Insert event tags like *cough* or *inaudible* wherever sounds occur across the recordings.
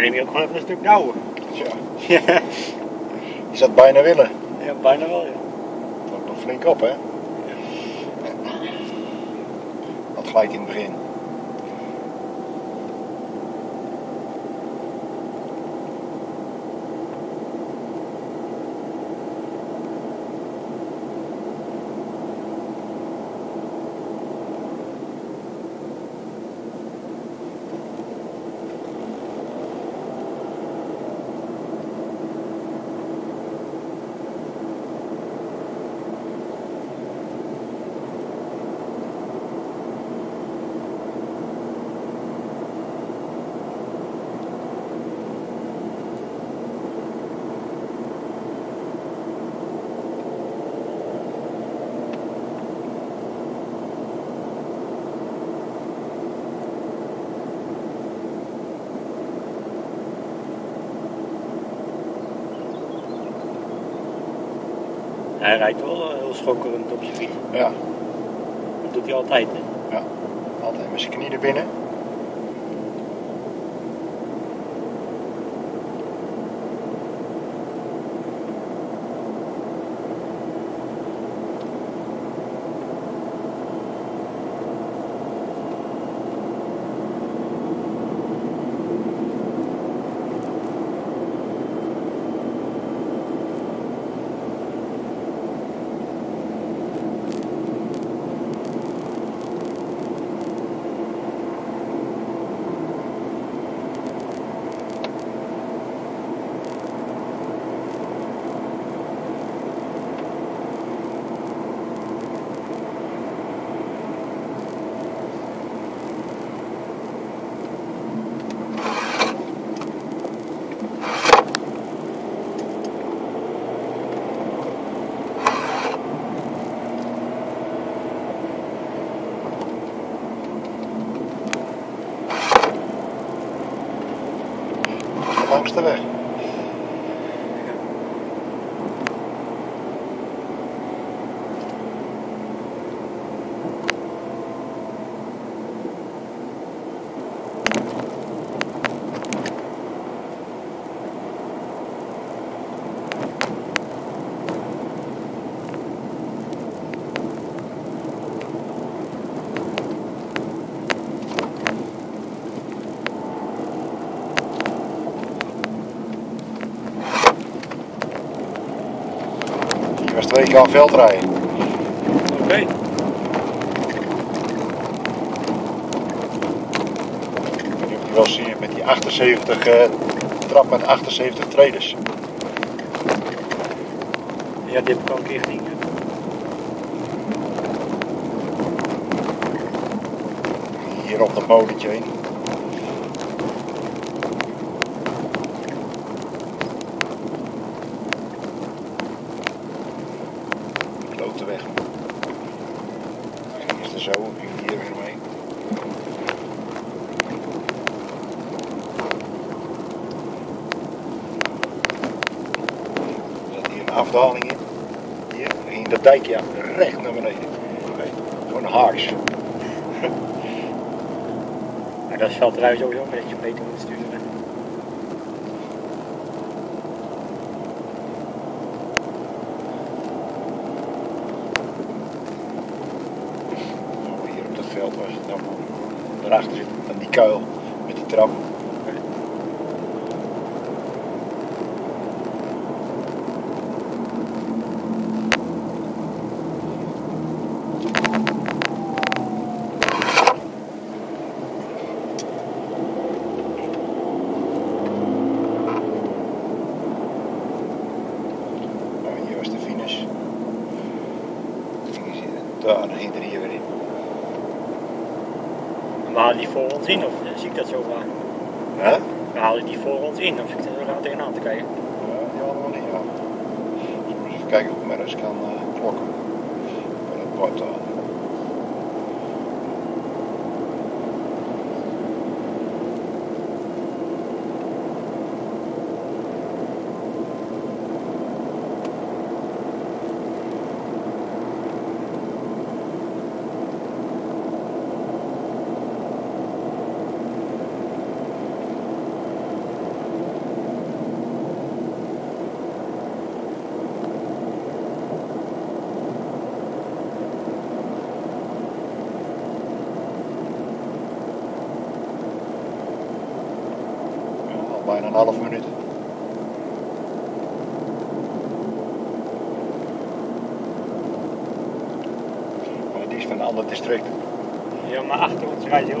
kan hem hier ook gewoon even een stuk douwen. Tja, Ja, *laughs* is dat bijna willen? ja bijna wel, ja. Dat loopt nog flink op, hè? Dat gelijk in het begin. Hij rijdt wel eh, heel schokkerend op zijn fiets. Ja, Dat doet hij altijd, hè. altijd met zijn knie er binnen. Weg. Die was twee keer aan veld rijden. Oké. Ik of je wel ziet met die 78 eh, trap met 78 traders. Ja, dit heb ik al een keer gezien. Hier op dat molentje heen. Klote weg. Ging eerst er zo, ging hier weer mee. Zat hier in. Hier, dan ging dat dijkje recht naar beneden. Gewoon haaks. Maar dat is veldrij sowieso een beetje beter moeten sturen. hè. Nou, hier op dat veld was het dan. Daarachter zit dan die kuil met die trap. Nou, hier was de finish. Dan ging er hier weer in. Maar halen die voor ons in of eh, zie ik dat zo waar? Hè? We halen die voor ons in of ik er raar tegenaan te kijken. Ja, die allemaal niet, ja. Dus even kijken of ik maar eens kan eh, klokken. Bij dat bord daar.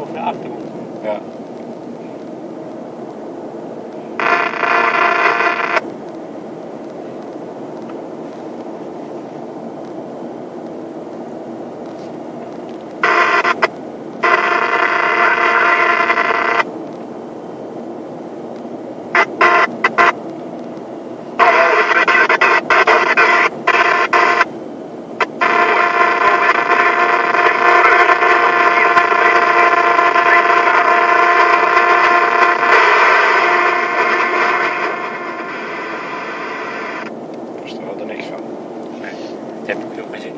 Ons rijdt heel veel achter ons. Ja. Verstaan er niks van. Nee, dat heb ik ook gezien.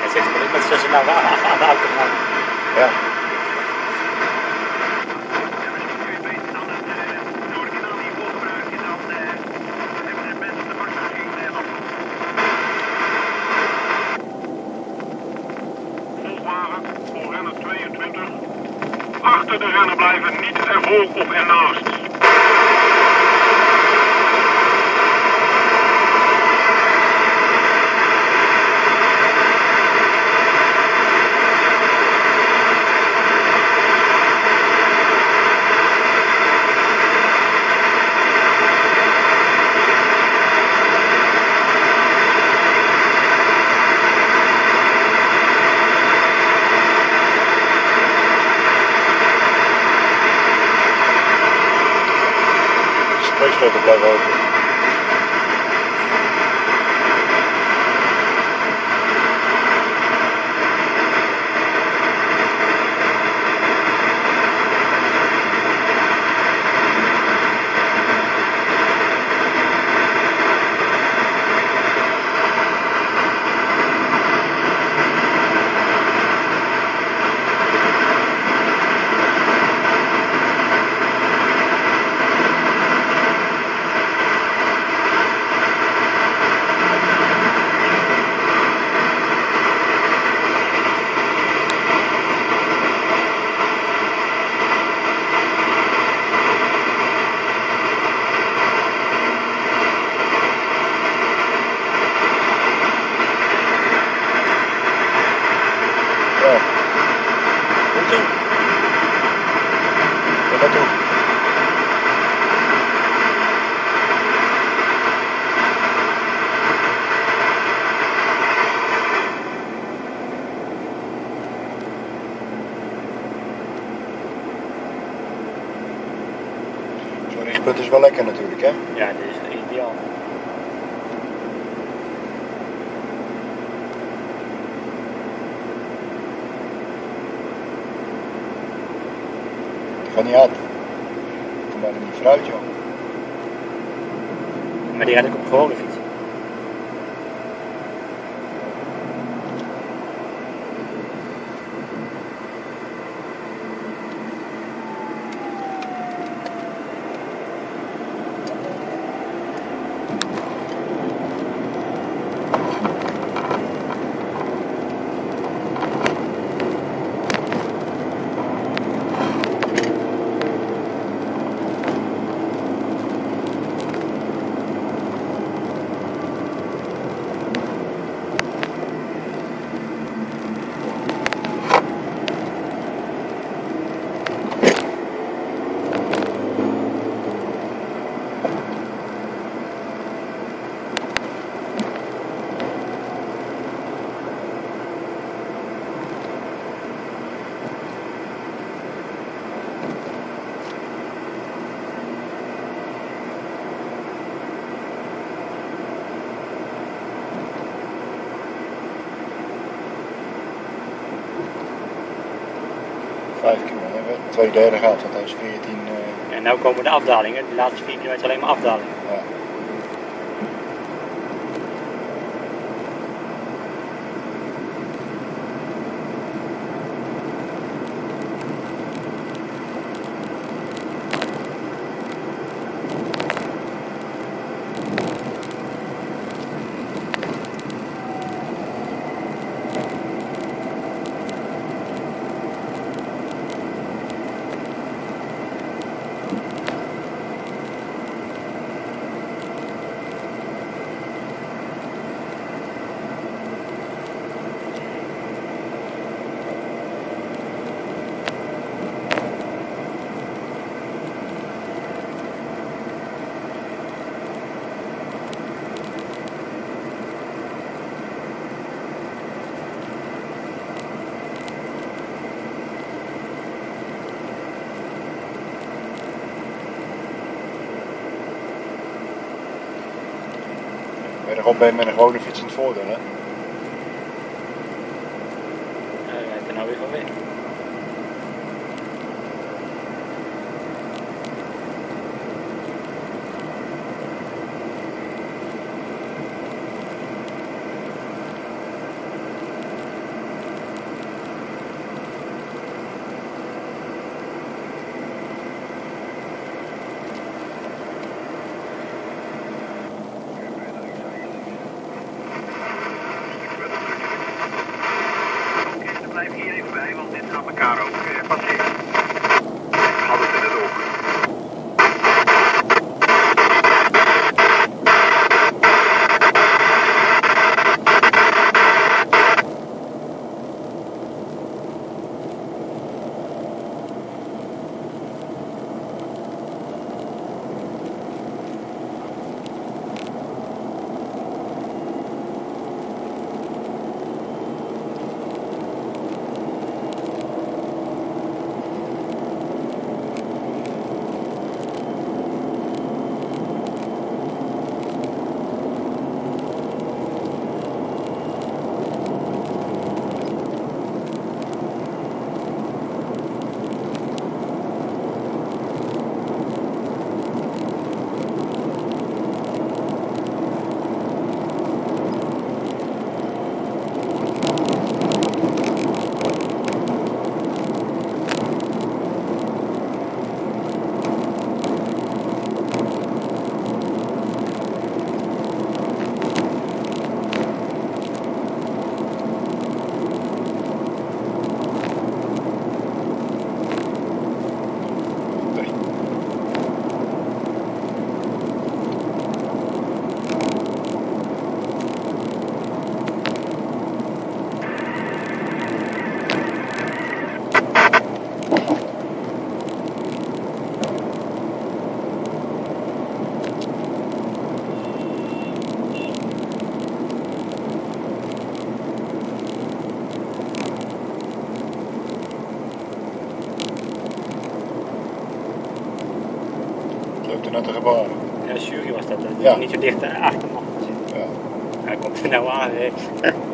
Hij zegt maar niet met z'n nou aan aan de auto gaan. Ja. Volwagen voor renner 22. Achter de renner blijven, niet sort of level. Richtpunt is wel lekker natuurlijk, hè? Ja, dit is ideaal. Ga niet hard. Kom maar niet vooruit, joh. Maar die red ik op een gewone fiets. Twee derde gaat, hij is 14. eh, En nu komen de afdalingen. De laatste 4 kilometer alleen maar afdalingen. Ja. Ben ben met een gewone fiets in het voordeel, hè? Hij heeft er nou weer van weg. Er nou te gebaren. Ja, jury was dat. dat Ja. Niet zo dicht eh, achter mocht. Ja. Hij komt er nou aan. *laughs*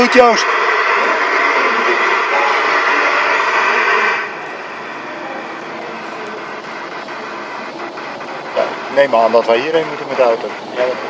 goed Joost. Neem aan dat wij hierheen moeten met de auto. Ja, dat